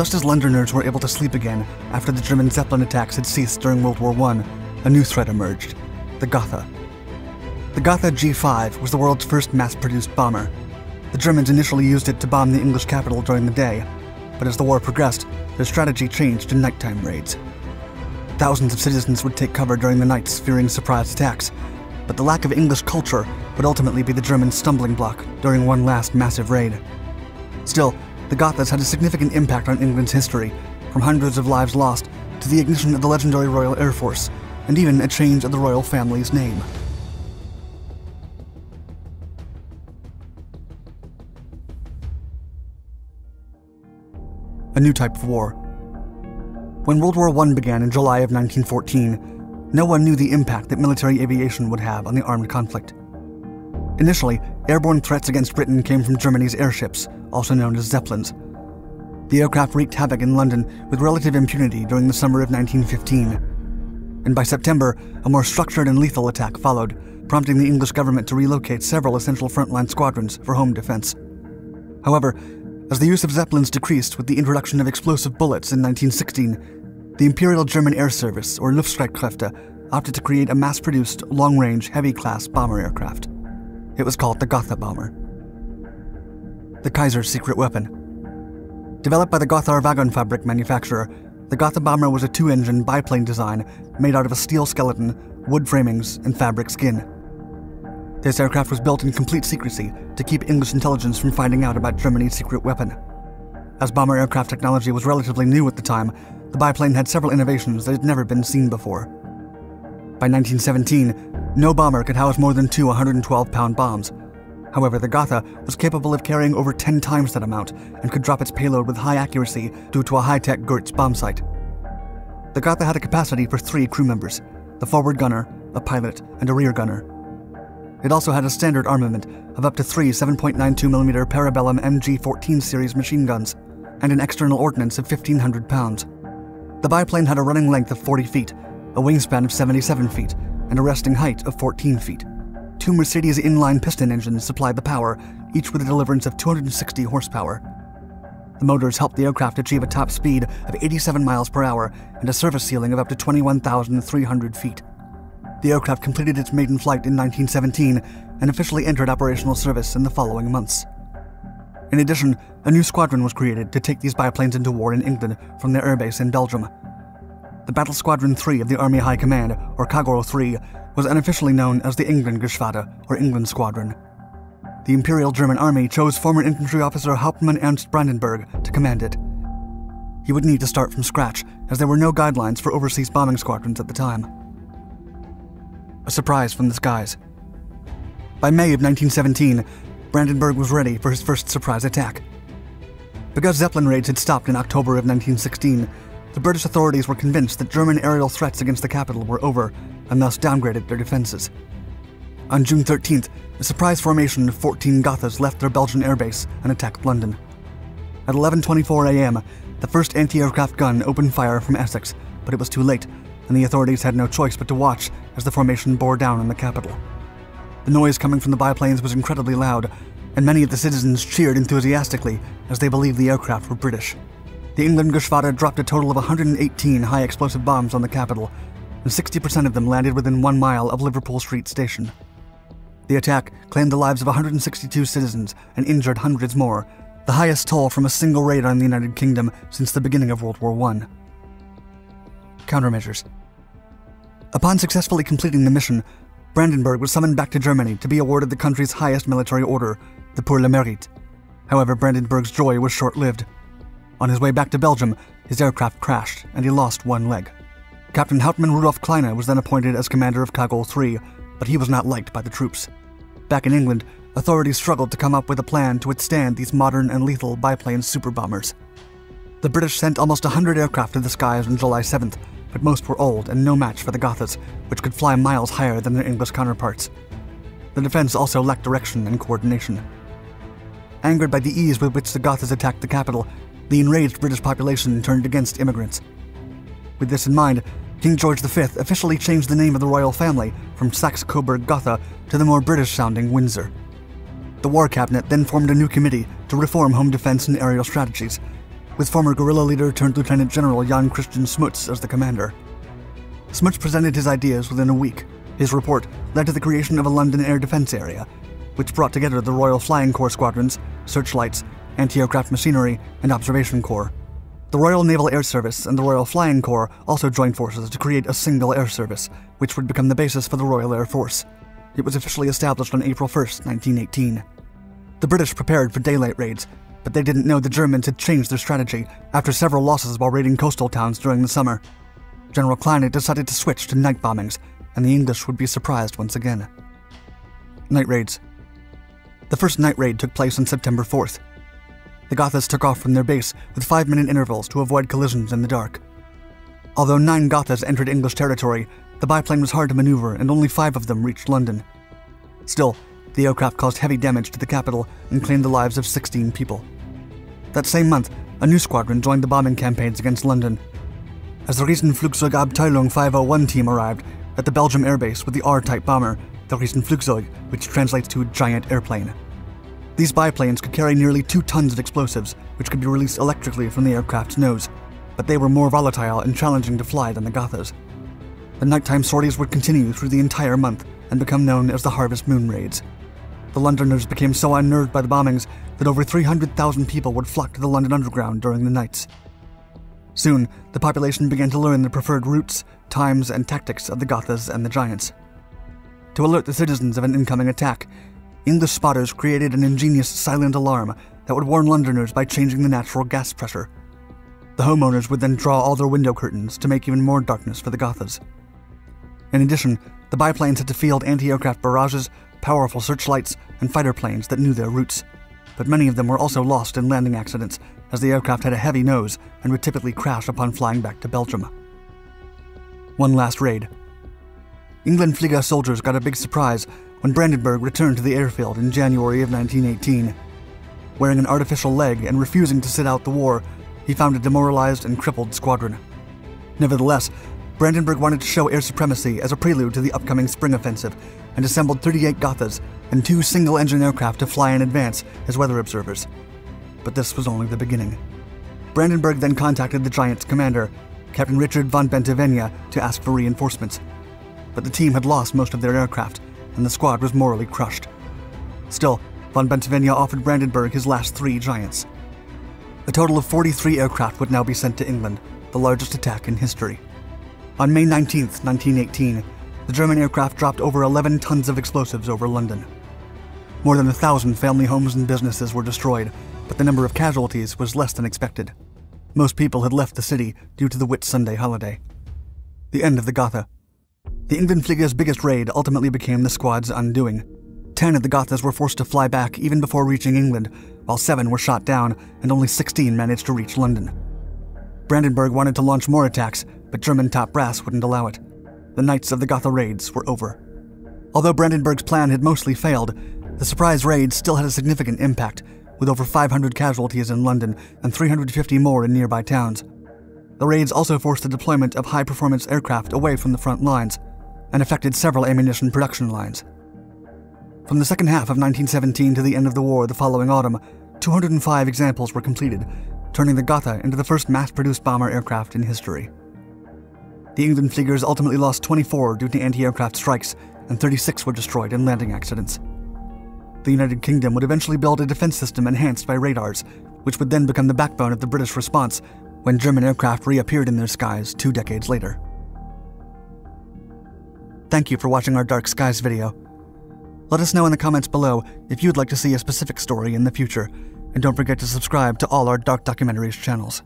Just as Londoners were able to sleep again after the German Zeppelin attacks had ceased during World War I, a new threat emerged the Gotha. The Gotha G5 was the world's first mass produced bomber. The Germans initially used it to bomb the English capital during the day, but as the war progressed, their strategy changed to nighttime raids. Thousands of citizens would take cover during the nights, fearing surprise attacks, but the lack of English culture would ultimately be the German stumbling block during one last massive raid. Still, the Gothas had a significant impact on England's history, from hundreds of lives lost to the ignition of the legendary Royal Air Force, and even a change of the royal family's name. A new type of war. When World War I began in July of 1914, no one knew the impact that military aviation would have on the armed conflict. Initially, airborne threats against Britain came from Germany's airships, also known as Zeppelins. The aircraft wreaked havoc in London with relative impunity during the summer of 1915. And by September, a more structured and lethal attack followed, prompting the English government to relocate several essential frontline squadrons for home defense. However, as the use of Zeppelins decreased with the introduction of explosive bullets in 1916, the Imperial German Air Service, or Luftstreitkräfte, opted to create a mass produced, long range, heavy class bomber aircraft. It was called the Gotha bomber. The Kaiser's secret weapon. Developed by the Gotha Wagenfabrik manufacturer, the Gotha bomber was a two engine biplane design made out of a steel skeleton, wood framings, and fabric skin. This aircraft was built in complete secrecy to keep English intelligence from finding out about Germany's secret weapon. As bomber aircraft technology was relatively new at the time, the biplane had several innovations that had never been seen before. By 1917, no bomber could house more than two 112 pound bombs. However, the Gotha was capable of carrying over 10 times that amount and could drop its payload with high accuracy due to a high tech Goerz bomb sight. The Gotha had a capacity for three crew members the forward gunner, a pilot, and a rear gunner. It also had a standard armament of up to three 7.92mm Parabellum MG 14 series machine guns and an external ordnance of 1,500 pounds. The biplane had a running length of 40 feet, a wingspan of 77 feet, and a resting height of 14 feet. Two Mercedes inline piston engines supplied the power, each with a deliverance of 260 horsepower. The motors helped the aircraft achieve a top speed of 87 miles per hour and a service ceiling of up to 21,300 feet. The aircraft completed its maiden flight in 1917 and officially entered operational service in the following months. In addition, a new squadron was created to take these biplanes into war in England from their airbase in Belgium. The Battle Squadron 3 of the Army High Command, or Kagohl 3, was unofficially known as the England Geschwader, or England Squadron. The Imperial German Army chose former infantry officer Hauptmann Ernst Brandenburg to command it. He would need to start from scratch, as there were no guidelines for overseas bombing squadrons at the time a surprise from the skies. By May of 1917, Brandenburg was ready for his first surprise attack. Because Zeppelin raids had stopped in October of 1916, the British authorities were convinced that German aerial threats against the capital were over and thus downgraded their defenses. On June 13th, a surprise formation of 14 Gothas left their Belgian airbase and attacked London. At 11:24 a.m., the first anti-aircraft gun opened fire from Essex, but it was too late and the authorities had no choice but to watch as the formation bore down on the capital. The noise coming from the biplanes was incredibly loud, and many of the citizens cheered enthusiastically as they believed the aircraft were British. The England Geschwader dropped a total of 118 high explosive bombs on the capital, and 60% of them landed within one mile of Liverpool Street Station. The attack claimed the lives of 162 citizens and injured hundreds more, the highest toll from a single raid on the United Kingdom since the beginning of World War I. Countermeasures Upon successfully completing the mission, Brandenburg was summoned back to Germany to be awarded the country's highest military order, the Pour le Mérite. However, Brandenburg's joy was short lived. On his way back to Belgium, his aircraft crashed and he lost one leg. Captain Hauptmann Rudolf Kleine was then appointed as commander of Kagohl 3, but he was not liked by the troops. Back in England, authorities struggled to come up with a plan to withstand these modern and lethal biplane super bombers. The British sent almost 100 aircraft to the skies on July 7th, but most were old and no match for the Gothas, which could fly miles higher than their English counterparts. The defense also lacked direction and coordination. Angered by the ease with which the Gothas attacked the capital, the enraged British population turned against immigrants. With this in mind, King George V officially changed the name of the royal family from Saxe Coburg Gotha to the more British sounding Windsor. The War Cabinet then formed a new committee to reform home defense and aerial strategies, with former guerrilla leader turned Lieutenant General Jan Christian Smuts as the commander. Smuts presented his ideas within a week. His report led to the creation of a London air defense area, which brought together the Royal Flying Corps squadrons, searchlights, anti aircraft machinery, and observation corps. The Royal Naval Air Service and the Royal Flying Corps also joined forces to create a single air service, which would become the basis for the Royal Air Force. It was officially established on April 1, 1918. The British prepared for daylight raids, but they didn't know the Germans had changed their strategy after several losses while raiding coastal towns during the summer. General Kleine decided to switch to night bombings, and the English would be surprised once again. Night raids. The first night raid took place on September 4th. The Gothas took off from their base with five minute intervals to avoid collisions in the dark. Although nine Gothas entered English territory, the biplane was hard to maneuver and only five of them reached London. Still, the aircraft caused heavy damage to the capital and claimed the lives of 16 people. That same month, a new squadron joined the bombing campaigns against London. As the Riesenflugzeugabteilung 501 team arrived at the Belgium airbase with the R-type bomber, the Riesenflugzeug, which translates to giant airplane. These biplanes could carry nearly two tons of explosives, which could be released electrically from the aircraft's nose, but they were more volatile and challenging to fly than the Gothas. The nighttime sorties would continue through the entire month and become known as the Harvest Moon Raids. The Londoners became so unnerved by the bombings that over 300,000 people would flock to the London Underground during the nights. Soon, the population began to learn the preferred routes, times, and tactics of the Gothas and the Giants. To alert the citizens of an incoming attack, English spotters created an ingenious silent alarm that would warn Londoners by changing the natural gas pressure. The homeowners would then draw all their window curtains to make even more darkness for the Gothas. In addition, the biplanes had to field anti aircraft barrages, powerful searchlights, and fighter planes that knew their routes. But many of them were also lost in landing accidents, as the aircraft had a heavy nose and would typically crash upon flying back to Belgium. One last raid. England Flieger soldiers got a big surprise when Brandenburg returned to the airfield in January of 1918. Wearing an artificial leg and refusing to sit out the war, he found a demoralized and crippled squadron. Nevertheless, Brandenburg wanted to show air supremacy as a prelude to the upcoming spring offensive and assembled 38 Gothas and two single engine aircraft to fly in advance as weather observers. But this was only the beginning. Brandenburg then contacted the Giant's commander, Captain Richard von Bentivegni, to ask for reinforcements. But the team had lost most of their aircraft, and the squad was morally crushed. Still, von Bentivegni offered Brandenburg his last three Giants. A total of 43 aircraft would now be sent to England, the largest attack in history. On May 19, 1918, the German aircraft dropped over 11 tons of explosives over London. More than a thousand family homes and businesses were destroyed, but the number of casualties was less than expected. Most people had left the city due to the Whitsunday holiday. The end of the Gotha. The England Flieger's biggest raid ultimately became the squad's undoing. Ten of the Gothas were forced to fly back even before reaching England, while seven were shot down and only 16 managed to reach London. Brandenburg wanted to launch more attacks, but German top brass wouldn't allow it. The nights of the Gotha raids were over. Although Brandenburg's plan had mostly failed, the surprise raids still had a significant impact, with over 500 casualties in London and 350 more in nearby towns. The raids also forced the deployment of high performance aircraft away from the front lines and affected several ammunition production lines. From the second half of 1917 to the end of the war the following autumn, 205 examples were completed, turning the Gotha into the first mass produced bomber aircraft in history. The England Fliegers ultimately lost 24 due to anti aircraft strikes, and 36 were destroyed in landing accidents. The United Kingdom would eventually build a defense system enhanced by radars, which would then become the backbone of the British response when German aircraft reappeared in their skies two decades later. Thank you for watching our Dark Skies video. Let us know in the comments below if you'd like to see a specific story in the future, and don't forget to subscribe to all our Dark Documentaries channels.